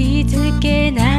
きつけない